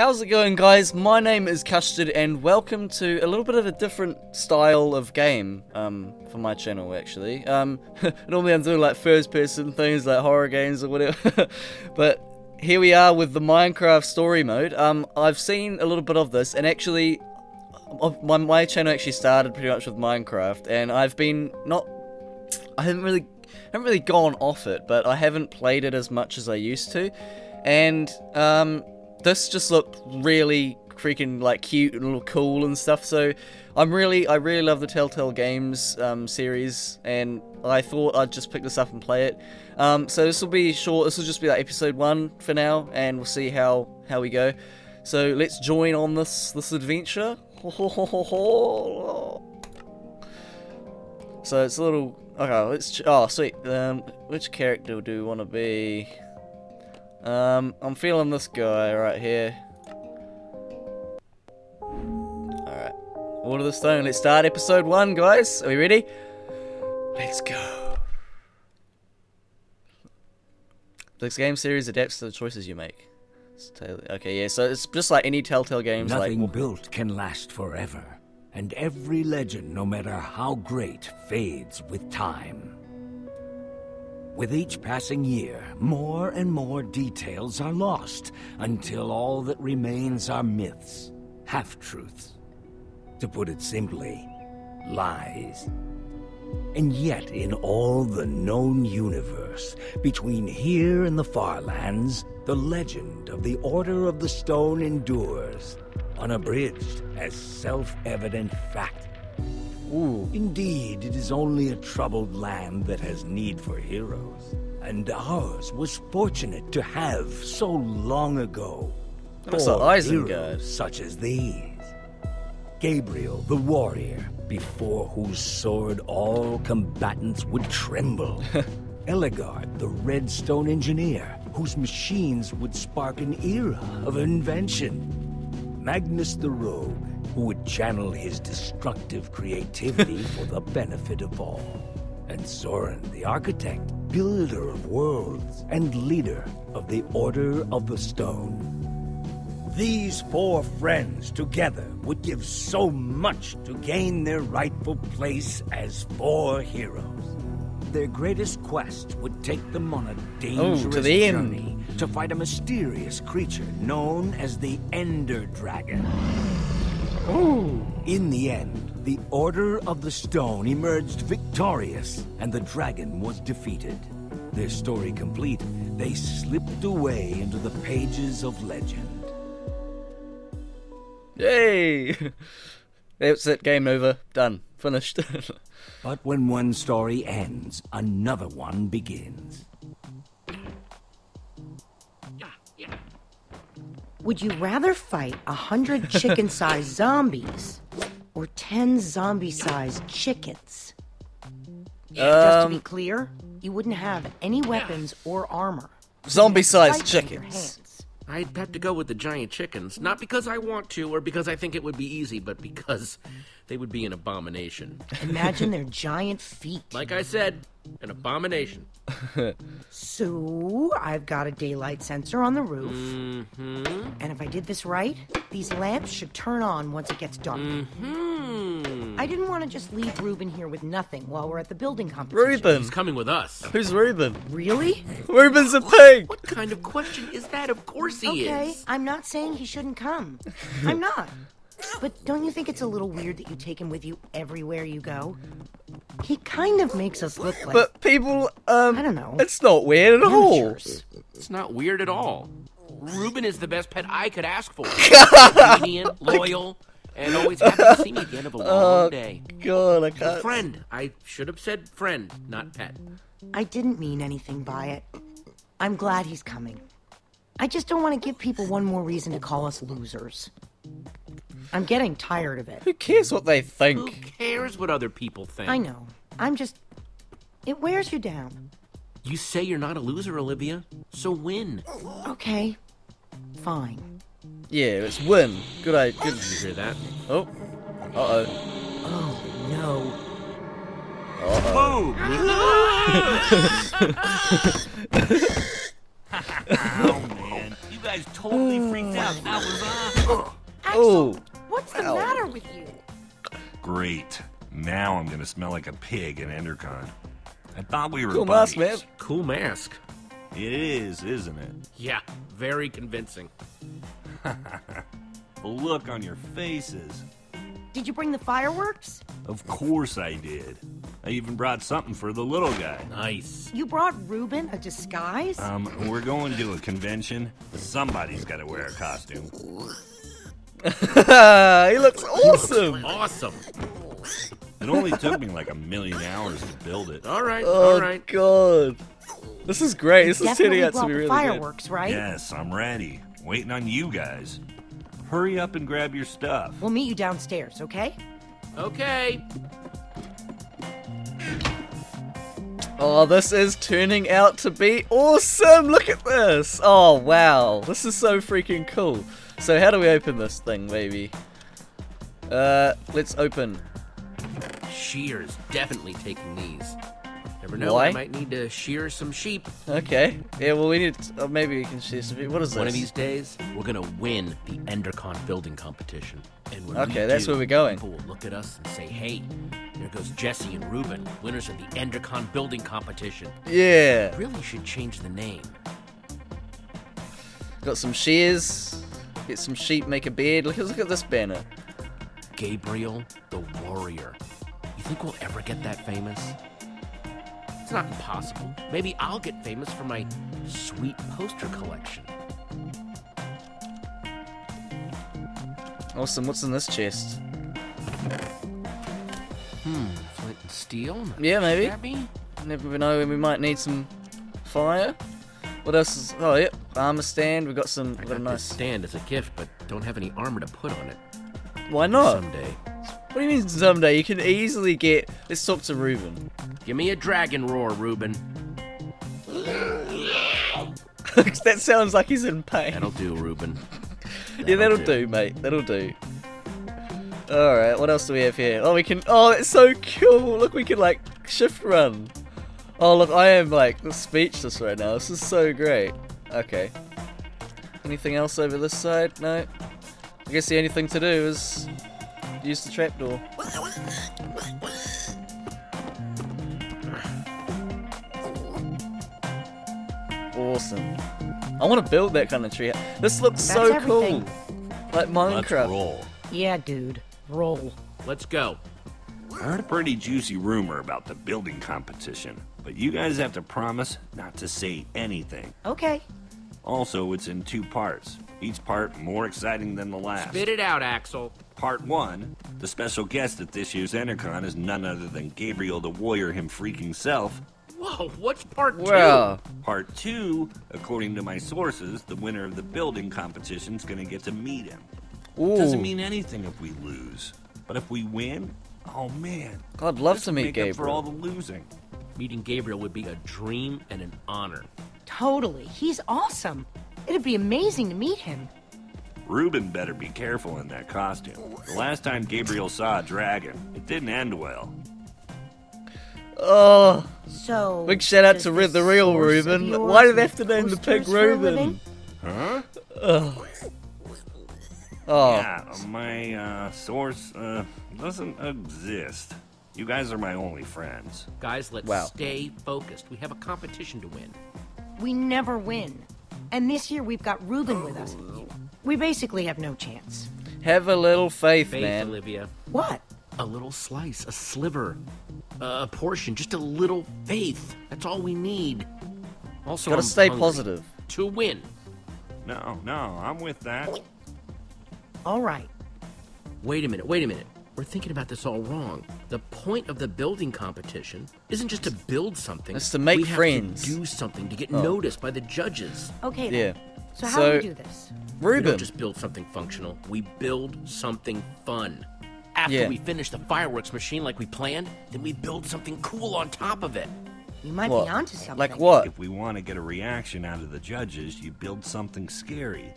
How's it going, guys? My name is Cushtard, and welcome to a little bit of a different style of game um, for my channel, actually. Um, normally I'm doing like first-person things, like horror games or whatever, but here we are with the Minecraft story mode. Um, I've seen a little bit of this, and actually, my, my channel actually started pretty much with Minecraft, and I've been not... I haven't really, haven't really gone off it, but I haven't played it as much as I used to, and um, this just looked really freaking like cute and cool and stuff. So I'm really, I really love the Telltale Games um, series, and I thought I'd just pick this up and play it. Um, so this will be short. This will just be like episode one for now, and we'll see how how we go. So let's join on this this adventure. so it's a little. Okay, let's. Oh, sweet. Um, which character do we want to be? Um, I'm feeling this guy right here. Alright. Order the Stone. Let's start episode one, guys. Are we ready? Let's go. This game series adapts to the choices you make. Okay, yeah, so it's just like any Telltale games. Nothing like... built can last forever, and every legend, no matter how great, fades with time. With each passing year, more and more details are lost, until all that remains are myths, half-truths. To put it simply, lies. And yet, in all the known universe, between here and the far lands, the legend of the Order of the Stone endures, unabridged as self-evident fact. Ooh. Indeed, it is only a troubled land that has need for heroes. And ours was fortunate to have so long ago. That's the Isengard. Such as these. Gabriel, the warrior, before whose sword all combatants would tremble. Ellegaard, the redstone engineer, whose machines would spark an era of invention. Magnus the rogue, who would channel his destructive creativity for the benefit of all. And Soren, the architect, builder of worlds, and leader of the Order of the Stone. These four friends together would give so much to gain their rightful place as four heroes. Their greatest quest would take them on a dangerous oh, to the journey end. to fight a mysterious creature known as the Ender Dragon. Ooh. In the end, the Order of the Stone emerged victorious, and the dragon was defeated. Their story complete, they slipped away into the pages of legend. Yay! That's it, game over. Done. Finished. but when one story ends, another one begins. Would you rather fight a hundred chicken-sized zombies or ten zombie-sized chickens? Um, Just to be clear, you wouldn't have any weapons or armor. Zombie-sized chickens. I'd have to go with the giant chickens, not because I want to or because I think it would be easy, but because they would be an abomination. Imagine their giant feet. Like I said, an abomination. so, I've got a daylight sensor on the roof. Mm-hmm. And if I did this right, these lamps should turn on once it gets dark. Mm-hmm. I didn't want to just leave Reuben here with nothing while we're at the building competition. Reuben! He's coming with us. Who's Reuben? Really? Reuben's a pig! What kind of question is that? Of course he okay, is. Okay, I'm not saying he shouldn't come. I'm not. But don't you think it's a little weird that you take him with you everywhere you go? He kind of makes us look like. But people, um, I don't know. It's not weird at all. It's not weird at all. Reuben is the best pet I could ask for. Obedient, loyal, and always happy to see me at the end of a long oh, day. God, I can't. Friend. I should have said friend, not pet. I didn't mean anything by it. I'm glad he's coming. I just don't want to give people one more reason to call us losers. I'm getting tired of it. Who cares what they think? Who cares what other people think? I know. I'm just... It wears you down. You say you're not a loser, Olivia, so win. Okay. Fine. Yeah, it's win. Good idea. Good. Did you hear that? Oh. Uh-oh. Oh, no. Uh-oh. oh, man. You guys totally freaked out. That was uh, Axel, Ooh. What's the Ow. matter with you? Great. Now I'm gonna smell like a pig in Endercon. I thought we were Cool mask, man. Cool mask. It is, isn't it? Yeah, very convincing. The look on your faces. Did you bring the fireworks? Of course I did. I even brought something for the little guy. Nice. You brought Reuben a disguise? Um, we're going to a convention. Somebody's got to wear a costume. he looks awesome. Awesome. It only took me like a million hours to build it. All right, Oh all right. god. This is great. This is Definitely turning out to be really fireworks, right? Yes, I'm ready. Waiting on you guys. Hurry up and grab your stuff. We'll meet you downstairs, okay? Okay. Oh, this is turning out to be awesome. Look at this. Oh, wow. This is so freaking cool. So how do we open this thing, baby? Uh, let's open. Shear's definitely taking these. Never know, Why? I might need to shear some sheep. Okay. Yeah, well, we need. To, oh, maybe we can share some. What is this? One of these days, we're gonna win the Endercon building competition. And when Okay, that's do, where we're going. People will look at us and say, "Hey, there goes Jesse and Reuben, winners of the Endercon building competition." Yeah. Really should change the name. Got some shears. Get some sheep, make a bed. Look, look at this banner. Gabriel the Warrior. You think we'll ever get that famous? It's not impossible. Maybe I'll get famous for my sweet poster collection. Awesome. What's in this chest? Hmm, flint and steel. Yeah, maybe. Never know when we might need some fire. What else is? Oh, yep. Armor stand. We've got some. I got a this nice. stand as a gift, but don't have any armor to put on it. Why not? Someday. What do you mean someday? You can easily get. Let's talk to Reuben. Give me a dragon roar, Reuben. that sounds like he's in pain. That'll do, Reuben. yeah, that'll do, mate. That'll do. All right. What else do we have here? Oh, we can. Oh, it's so cool. Look, we can like shift run. Oh, look, I am like speechless right now. This is so great. Okay. Anything else over this side? No. I guess the only thing to do is use the trapdoor. Awesome. I want to build that kind of tree. This looks That's so everything. cool. Like Minecraft. Let's Minecraft. roll. Yeah, dude. Roll. Let's go. I heard a pretty juicy rumor about the building competition, but you guys have to promise not to say anything. Okay. Also, it's in two parts. Each part more exciting than the last. Spit it out, Axel. Part one, the special guest at this year's EnderCon is none other than Gabriel the Warrior him freaking self. Whoa, what's part two? Wow. Part two, according to my sources, the winner of the building competition's gonna get to meet him. Ooh. Doesn't mean anything if we lose, but if we win, oh man, I'd love to meet make up for all the losing. Meeting Gabriel would be a dream and an honor. Totally. He's awesome. It'd be amazing to meet him. Reuben better be careful in that costume. The last time Gabriel saw a dragon, it didn't end well. Oh, So. big shout out to Red the real source of Reuben. yours Why did they have to name the pig posters for a Reuben? living? Huh? Oh, Yeah, my uh, source uh, doesn't exist. You guys are my only friends. Guys, let's Wow. stay focused. We have a competition to win. We never win. And this year we've got Reuben with us. We basically have no chance. have a little faith, Faith, man. Olivia. What? A little slice, a sliver, a portion, just a little faith. That's all we need. Also, Gotta I'm stay positive. To win. No, no, I'm with that. All right. Wait a minute, wait a minute. We're thinking about this all wrong. The point of the building competition isn't just to build something. It's to make we have friends. To do something to get Oh. noticed by the judges. Okay Yeah. So how So- do we do this? We Reuben. don't just build something functional. We build something fun. After Yeah. we finish the fireworks machine like we planned, then we build something cool on top of it. You might What? be onto something. Like what? If we want to get a reaction out of the judges, you build something scary.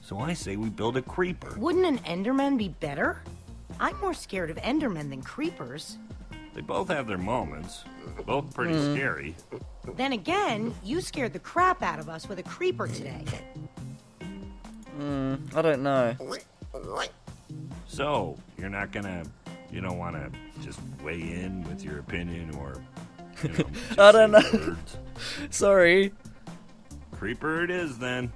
So I say we build a creeper. Wouldn't an Enderman be better? I'm more scared of Endermen than creepers. They both have their moments. Both pretty scary. Then again, you scared the crap out of us with a creeper today. Hmm, I don't know. So, you're not gonna, you don't want to just weigh in with your opinion or, you know, I don't know. words? Sorry. Creeper it is then.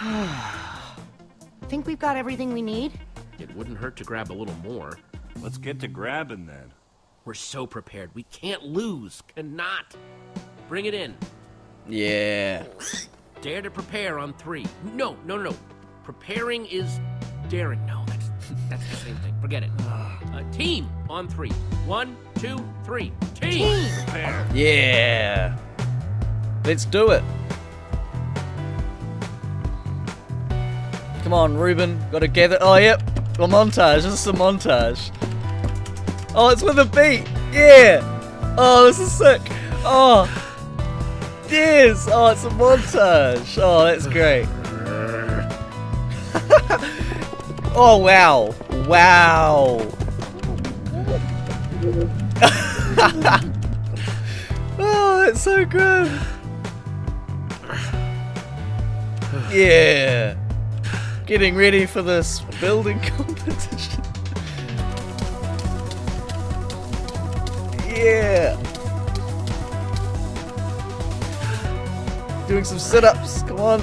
I Think we've got everything we need? It wouldn't hurt to grab a little more. Let's get to grabbing then. We're so prepared. We can't lose. Cannot. Bring it in. Yeah. Dare to prepare on three. No, no, no, no. Preparing is daring. No, that's that's the same thing. Forget it. Uh, team on three. One, two, three. Team. Prepare. Yeah. Let's do it. Come on, Reuben. Gotta gather. Oh, yep. A montage. This is a montage. Oh, it's with a beat. Yeah. Oh, this is sick. Oh. Yes. Oh, it's a montage. Oh, that's great. oh, wow. Wow. Oh, that's so good. Yeah. Getting ready for this building competition. Yeah. Doing some sit-ups. Come on.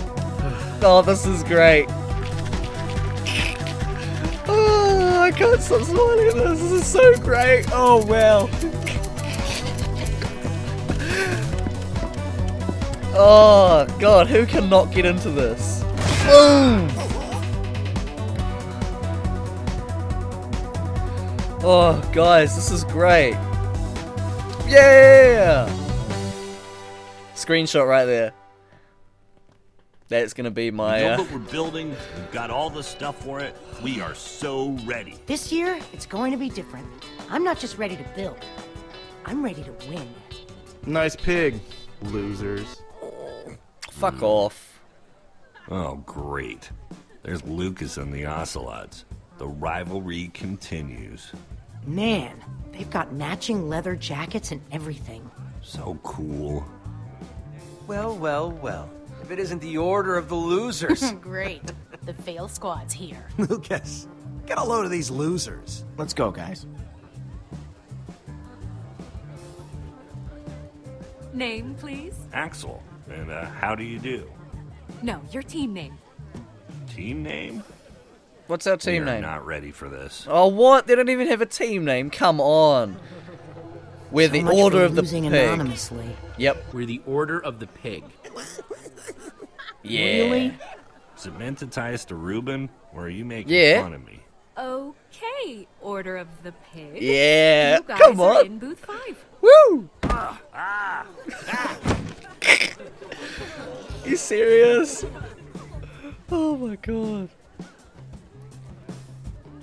Oh, this is great. Oh, I can't stop smiling at this. This is so great. Oh, wow. Oh god, who cannot get into this? Boom! Oh guys, this is great. Yeah! Screenshot right there. That's gonna be We my. know Uh, what we're building. We've got all the stuff for it. We are so ready. This year, it's going to be different. I'm not just ready to build. I'm ready to win. Nice pig, losers. fuck off. Oh, great. There's Lucas and the Ocelots. The rivalry continues. Man, they've got matching leather jackets and everything. So cool. Well, well, well. If it isn't the order of the losers. Great. The fail squad's here. Lucas, get a load of these losers. Let's go, guys. Name, please? Axel, and uh, how do you do? No, your team name. Team name? What's our team we are name? not ready for this. Oh what? They don't even have a team name. Come on. We're So the Order of the Pig. anonymously. Yep. We're the Order of the Pig. Yeah. Really? Is it meant to tie us to Reuben, or are you making Yeah. fun of me? Okay, Order of the Pig. Yeah. You guys Come are on. in booth five. Woo! Ah. you serious? Oh my god.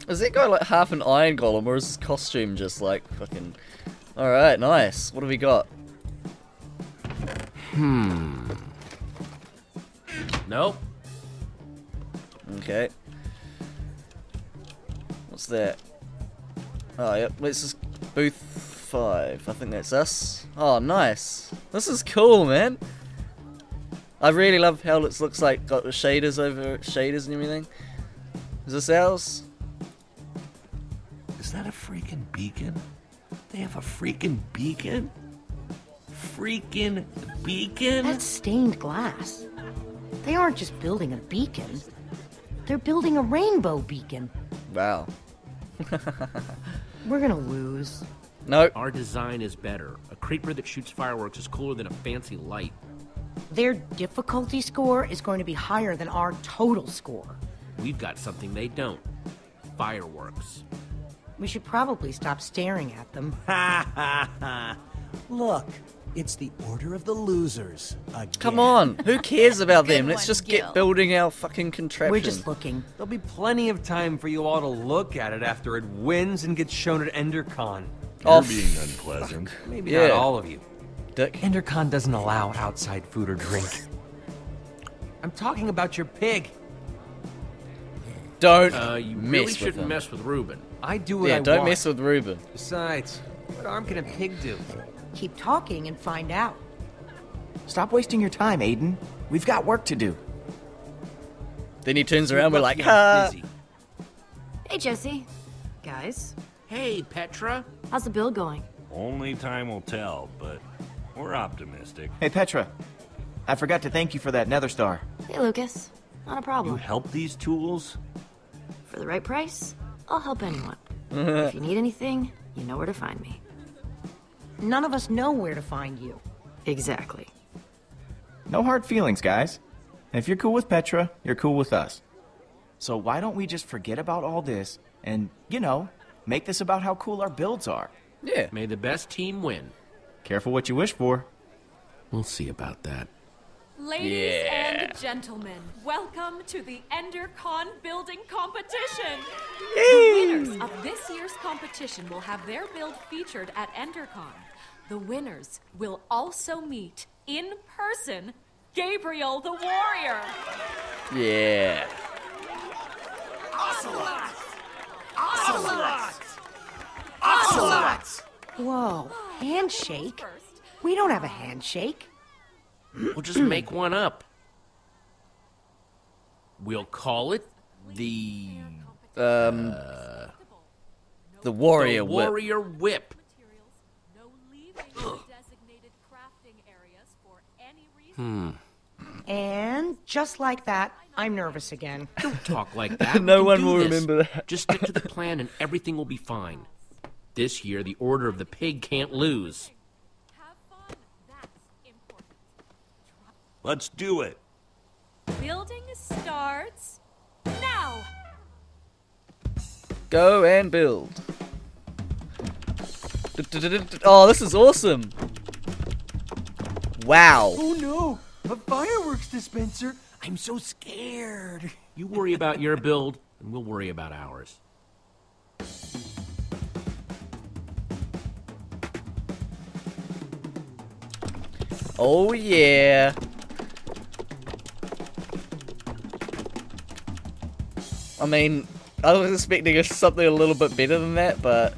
Is that guy like half an iron golem or is his costume just like fucking Alright, nice. What have we got? Hmm. Nope. Okay. What's that? Oh, yep. Let's just booth five. I think that's us. Oh, nice. This is cool, man. I really love how it looks like got the shaders over shaders and everything. Is this ours? Beacon? They have a freaking beacon? Freaking beacon? That's stained glass. They aren't just building a beacon. They're building a rainbow beacon. Wow. We're gonna lose. No. Our design is better. A creeper that shoots fireworks is cooler than a fancy light. Their difficulty score is going to be higher than our total score. We've got something they don't. Fireworks. We should probably stop staring at them. Ha ha ha. Look, it's the order of the losers. Again. Come on. Who cares about them? Let's one, just Gil. get building our fucking contraption. We're just looking. There'll be plenty of time for you all to look at it after it wins and gets shown at EnderCon. You're Oh, being unpleasant. Maybe Yeah. not all of you. Dick. EnderCon doesn't allow outside food or drink. I'm talking about your pig. Don't Uh, you mess really shouldn't him. mess with Reuben. I do what Yeah, I don't mess with Reuben. Besides, what harm can a pig do? Keep talking and find out. Stop wasting your time, Aiden. We've got work to do. Then he turns around, we're like, Lucky I'm ha! busy. Hey, Jesse. Guys, Hey, Petra. how's the bill going? Only time will tell, but we're optimistic. Hey, Petra. I forgot to thank you for that nether star. Hey, Lucas. Not a problem. You problem. help these tools? For the right price, I'll help anyone. if you need anything, you know where to find me. None of us know where to find you. Exactly. No hard feelings, guys. And if you're cool with Petra, you're cool with us. So why don't we just forget about all this and, you know, make this about how cool our builds are? Yeah. May the best team win. Careful what you wish for. We'll see about that. Ladies Yeah. and gentlemen, welcome to the EnderCon building competition. The winners of this year's competition will have their build featured at EnderCon. The winners will also meet in person Gabriel the Warrior. Yeah. Ocelot. Ocelot. Ocelot. Whoa, handshake? We don't have a handshake. We'll just make one up. We'll call it the Um. the warrior the whip. Warrior Whip. No leaving designated crafting areas for any reason. And just like that, I'm nervous again. Don't talk like that. No one will this. remember that. Just stick to the plan and everything will be fine. This year, the Order of the Pig can't lose. Have fun. That's important. Let's do it. Building starts now. Go and build. Oh, this is awesome. Wow. Oh no! A fireworks dispenser! I'm so scared. You worry about your build, and we'll worry about ours. Oh yeah. I mean, I was expecting something a little bit better than that, but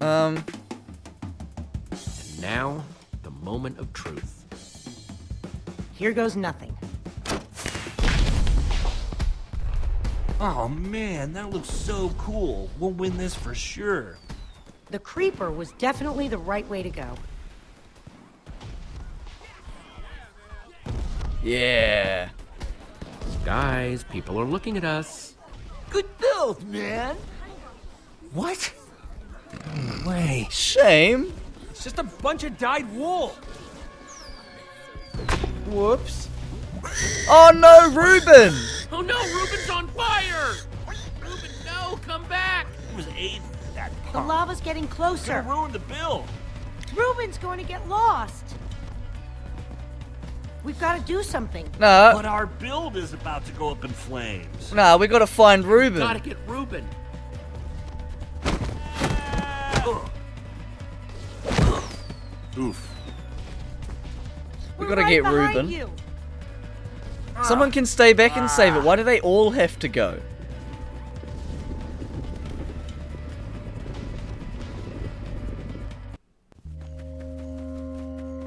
um, And now, the moment of truth. Here goes nothing. Oh man, that looks so cool. We'll win this for sure. The creeper was definitely the right way to go. Yeah. Guys, people are looking at us. Good build, man! What? No way. Shame. It's just a bunch of dyed wool. Whoops. Oh no, Reuben. Oh no, Reuben's on fire! Reuben, no, come back! It was Aiden, that The lava's getting closer. Gonna ruin the build. Reuben's going to get lost. We've got to do something. No. But our build is about to go up in flames. No, we gotta find Reuben. Gotta get Reuben. Oof. We We're gotta right get behind Reuben. You. Someone can stay back and save it. Ah. Why do they all have to go?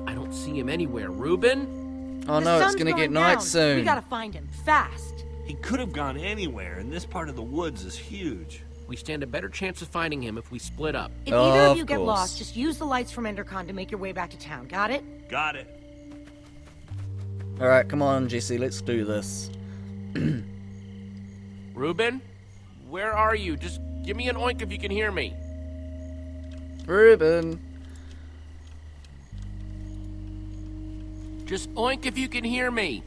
I don't see him anywhere. Reuben? Oh The no, it's gonna going get night soon. We got to find him fast. He could have gone anywhere, and this part of the woods is huge. We stand a better chance of finding him if we split up. If either Of oh, of you get lost, just use the lights from Endercon to make your way back to town. Got it? Got it. Alright, come on, Jesse, let's do this. Reuben? Where are you? Just give me an oink if you can hear me. Reuben. Just oink if you can hear me.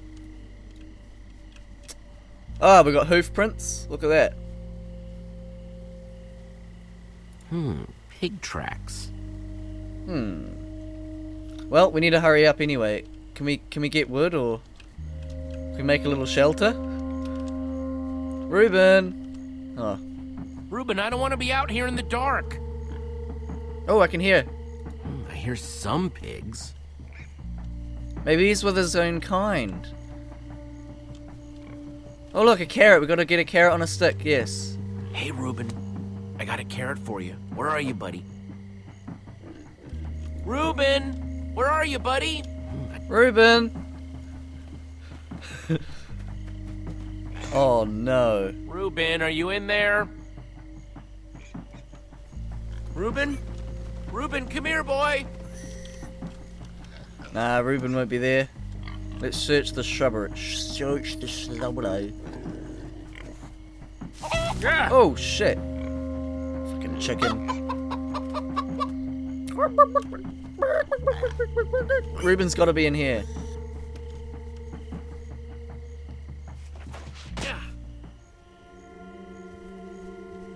Ah, we got hoof prints. Look at that. Hmm, pig tracks. Hmm. Well, we need to hurry up anyway. Can we can we get wood or can we make a little shelter? Reuben. Oh. Reuben, I don't want to be out here in the dark. Oh, I can hear. Hmm, I hear some pigs. Maybe he's with his own kind. Oh look, a carrot. We gotta get a carrot on a stick. Yes. Hey, Reuben. I got a carrot for you. Where are you, buddy? Reuben! Where are you, buddy? Reuben! oh no. Reuben, are you in there? Reuben? Reuben, come here, boy. Nah, Reuben won't be there. Let's search the shrubbery. Search the shrubbery. Yeah. Oh shit. Fucking chicken. Reuben's gotta be in here.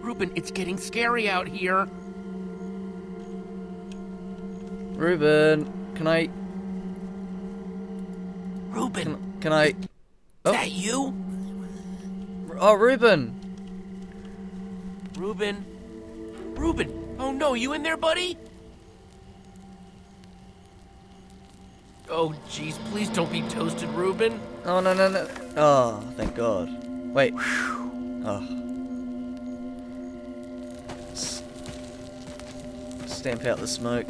Reuben, it's getting scary out here. Reuben, can I can, I is oh. that you? Oh Reuben! Reuben? Reuben! Oh no, you in there, buddy? Oh, jeez, please don't be toasted, Reuben. Oh no no no Oh, thank God. Wait. Oh. Ah. S- Stamp out the smoke.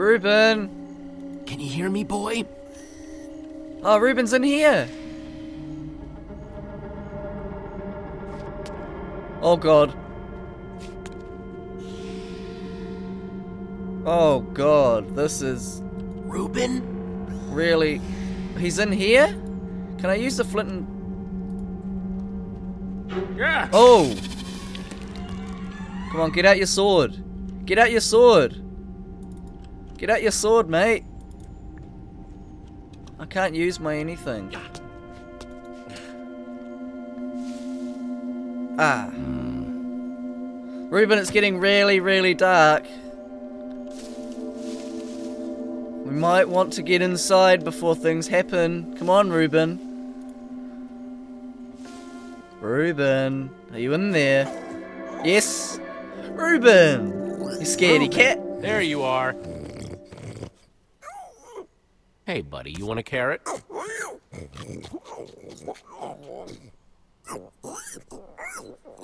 Reuben! Can you hear me, boy? Oh, Reuben's in here! Oh god. Oh god, this is Reuben? really... He's in here? Can I use the flint and... Yeah. Oh! Come on, get out your sword. Get out your sword. Get out your sword, mate. I can't use my anything. Ah. Reuben, it's getting really, really dark. We might want to get inside before things happen. Come on, Reuben. Reuben, are you in there? Yes. Reuben! You scaredy cat? There you are. Hey, buddy, you want a carrot?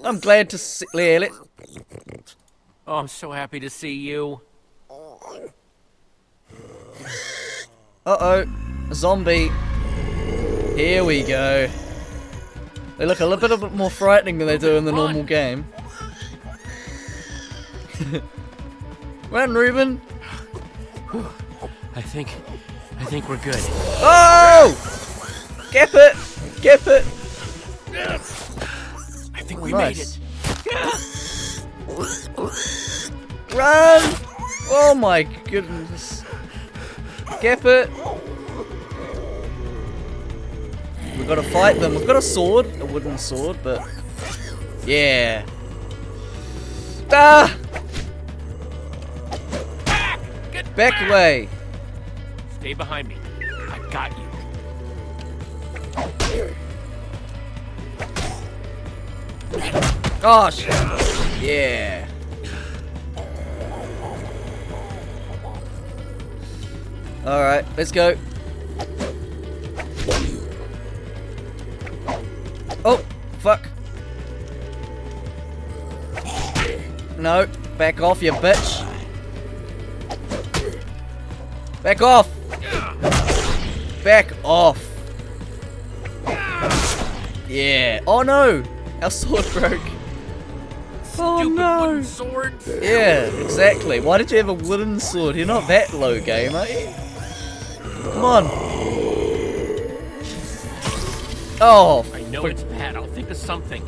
I'm glad to see it. Oh, I'm so happy to see you. Uh-oh. Zombie. Here we go. They look a little bit, a bit more frightening than they do in the normal game. Run, Reuben. I think, I think we're good. Oh! Get it! Get it! I think we Nice. made it. Run! Oh my goodness. Get it! We've got to fight them. We've got a sword, a wooden sword, but yeah. Ah! Back away. Stay behind me. I got you. Gosh. Yeah. All right, let's go. Oh, fuck. No, back off, you bitch. Back off. Back off. Yeah. Oh no, our sword broke. Oh no. wooden swords. Yeah, exactly. Why did you have a wooden sword? You're not that low game, are you? Come on. Oh, I know it's bad. I'll think of something.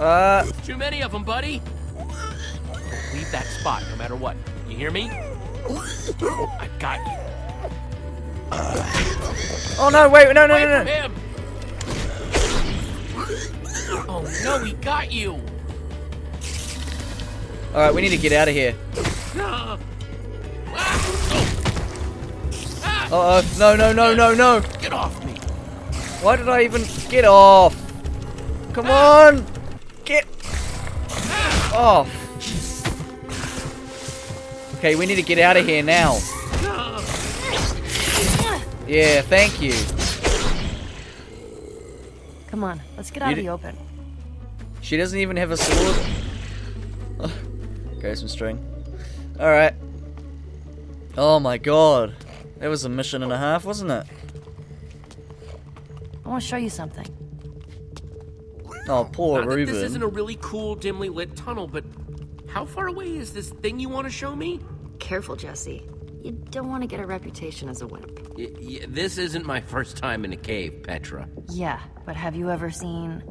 uh, too many of them, buddy. Don't leave that spot, no matter what. You hear me? I got you. oh no, wait, no, no, Away no, no. Oh no, he got you. All right, we need to get out of here. Ah. Uh oh, no, no, no, no, no. Get off me. Why did I even get off? Come on, get off. Okay, we need to get out of here now. Yeah, thank you. Come on, let's get You out of di- the open. She doesn't even have a sword. Go some string. Alright. Oh my god. That was a mission and a half, wasn't it? I want to show you something. Oh, poor Not Reuben. This isn't a really cool, dimly lit tunnel, but how far away is this thing you want to show me? Careful, Jesse. You don't want to get a reputation as a wimp. Y- this isn't my first time in a cave, Petra. Yeah, but have you ever seen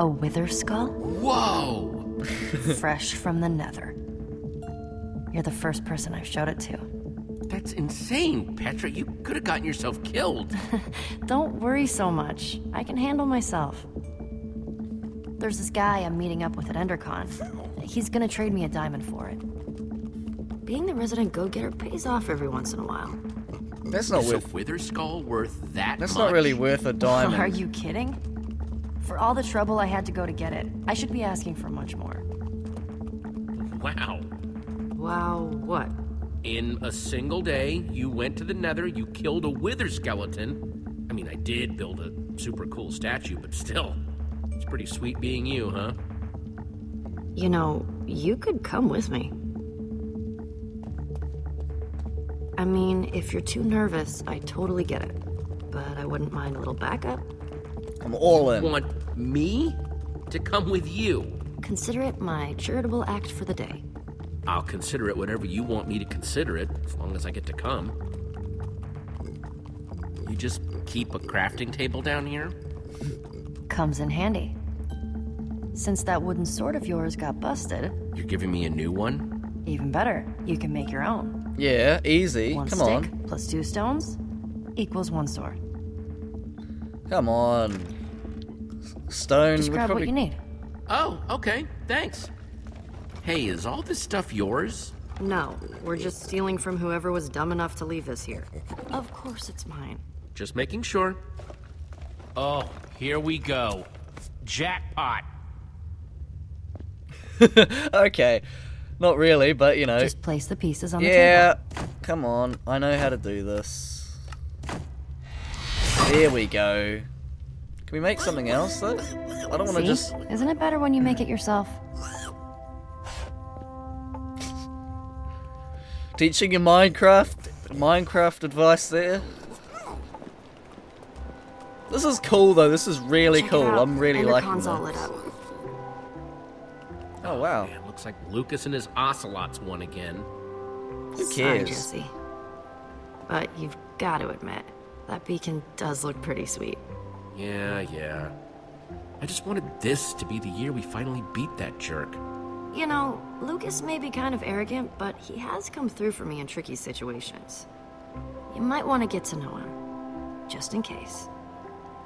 a wither skull? Whoa! Fresh from the nether. You're the first person I've showed it to. That's insane, Petra. You could have gotten yourself killed. Don't worry so much. I can handle myself. There's this guy I'm meeting up with at EnderCon. He's gonna trade me a diamond for it. Being the resident go-getter pays off every once in a while. That's not Is worth. a wither skull worth that much. That's much? not really worth a diamond. Are you kidding? For all the trouble I had to go to get it, I should be asking for much more. Wow. Wow, what? In a single day, you went to the nether, you killed a wither skeleton. I mean, I did build a super cool statue, but still. It's pretty sweet being you, huh? You know, you could come with me. I mean, if you're too nervous, I totally get it. But I wouldn't mind a little backup. I'm all in. Want me to come with you? Consider it my charitable act for the day. I'll consider it whatever you want me to consider it, as long as I get to come. You just keep a crafting table down here? Comes in handy. Since that wooden sword of yours got busted, You're giving me a new one? even better, you can make your own. Yeah, easy. One Come stick on. plus two stones equals one sword. Come on. Stone. Just would grab probably... what you need. Oh, okay, thanks. Hey, is all this stuff yours? No, we're just stealing from whoever was dumb enough to leave this here. Of course it's mine. Just making sure. Oh, here we go. Jackpot. okay. Not really, but you know. Just place the pieces on the table. yeah. Come on. I know how to do this. There we go. Can we make something else though? I don't want to just. Isn't it better when you make it yourself? Teaching you Minecraft, Minecraft advice there. This is cool though. This is really Check cool. I'm really liking Endercon's all lit this. Up. Oh wow. Man, looks like Lucas and his ocelots won again. Who Sorry, cares? Jesse. But you've got to admit, that beacon does look pretty sweet. Yeah, yeah. I just wanted this to be the year we finally beat that jerk. You know, Lucas may be kind of arrogant, but he has come through for me in tricky situations. You might want to get to know him, just in case.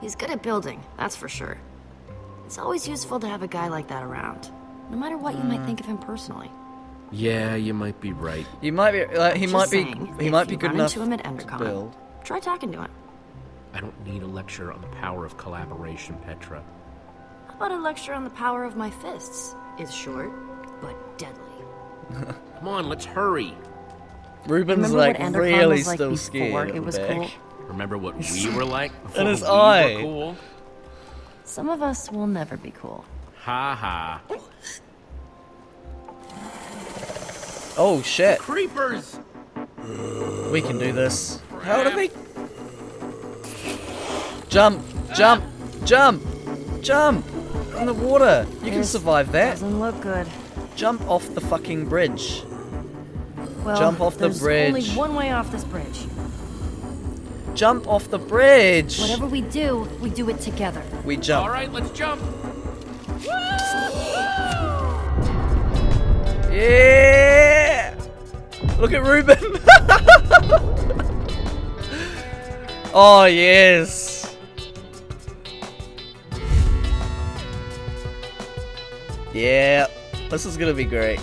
He's good at building, that's for sure. It's always useful to have a guy like that around, no matter what you might mm. think of him personally. Yeah, you might be right. You might be. Like, he Just might be. He might be good enough into him at to Endercon, build. Try talking to him. I don't need a lecture on the power of collaboration, Petra. How about a lecture on the power of my fists? It's short, but deadly. Come on, let's hurry. Reuben's Remember like what Endercon really was like still before scared. it was back. cool? Remember what we were like before his we eye. were cool? Some of us will never be cool. Ha ha. Oh shit. Creepers! We can do this. How do we? Jump! Jump! Jump! Jump! In the water. You can survive that. Doesn't look good. Jump off the fucking bridge. Well, Jump off the there's only one way off this bridge. Jump off the bridge. Whatever we do, we do it together. We jump. All right, let's jump. Yeah! Look at Reuben. oh yes. Yeah, this is gonna be great.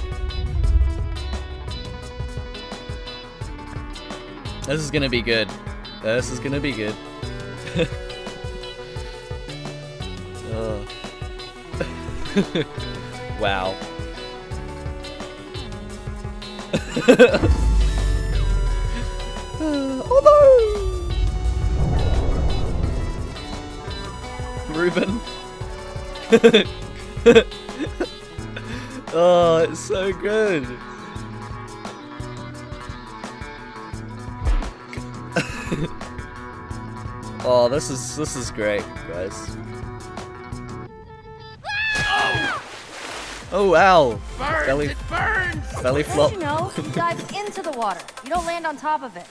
This is gonna be good. This is gonna be good. wow. oh no! Reuben. oh, it's so good. oh, this is this is great, guys. Oh wow! Burns, Belly, it burns! belly Don't flop. you know? You dive into the water. You don't land on top of it.